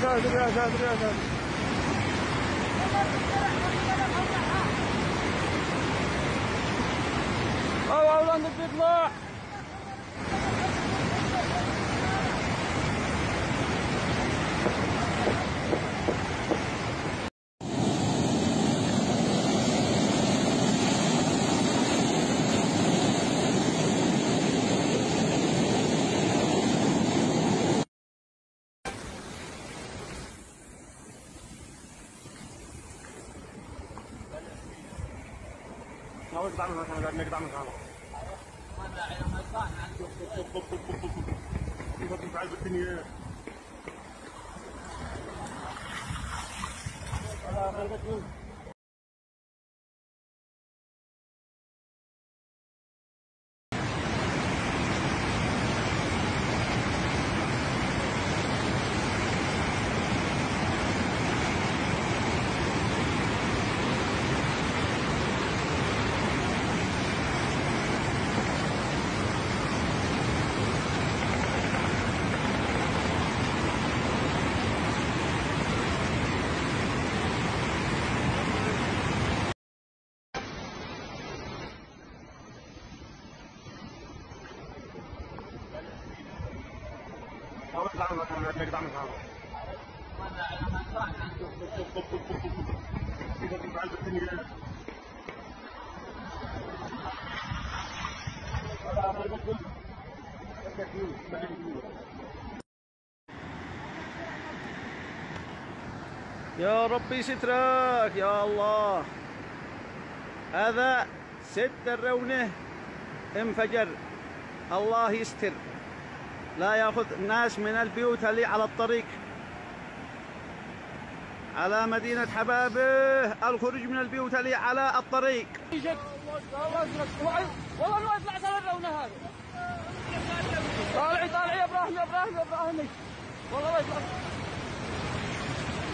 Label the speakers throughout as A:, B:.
A: hadi biraz hadi biraz hadi. Oh, I'll run the big. ناوي اقطع من هنا قاعد نقطع من هنا كيف تفعل بالدنيا ناوي اقطع يا ربي سترك يا الله. هذا سد الرونة انفجر. الله يستر. لا ياخذ ناس من البيوت اللي على الطريق. على مدينة حبابه الخروج من البيوت اللي على الطريق.
B: والله ما يطلع سنة هذا طالعي طالعي يا إبراهيم يا إبراهيم يا إبراهيم والله ما يطلع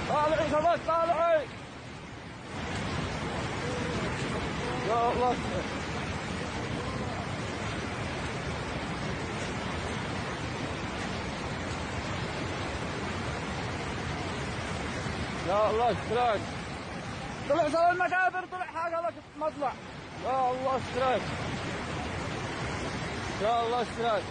B: طالعي شباب طالعي. يا الله. يا الله اشتراك. طلع صار المكابر طلع حاجة لك مطلع يا الله اشتراك. يا الله اشتراك.